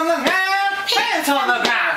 on the ground, on the ground.